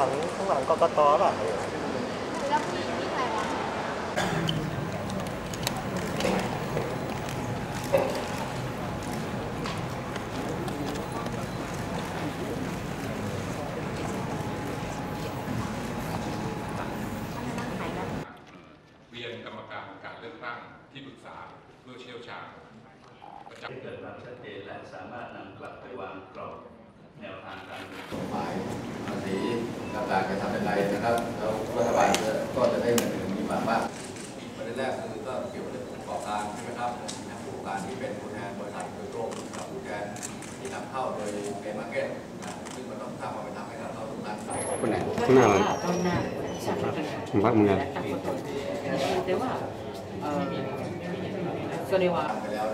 างหลังกกตป่ะแล้วพี่พี่ใครวะเรียนกรรมการการเลือกตั้งที่ปรึกษาเพื่อเชี่ยวชาญประจำให้เกิดความชัดเจนและสามารถนำกลับไปวางกรอบแนวทางการเมือง กฎหมายภาษี การจะทำยังไงนะครับแล้วรัฐบาลก็จะได้เงินถึงนี้มามากประเด็นแรกคือก็เกี่ยวกับเรื่องของการใช่ไหมครับผู้ประกอบการที่เป็นผู้แทนบริษัทโดยตรงกับผู้แทนที่นำเข้าโดยเนมาร์เก็ตซึ่งมันต้องทำความเป็นธรรมให้ถักเราตรงนั้นคนไหนข้างหน้าเลยข้างหน้าผมพักมึงไงแต่ว่าเสนอว่าไปแล้ว